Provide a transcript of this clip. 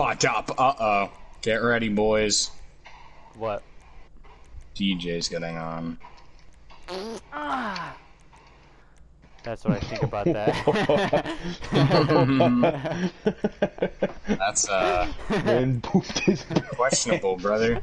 spot up. Uh oh. Get ready, boys. What? DJ's getting on. That's what I think about that. That's uh questionable, brother.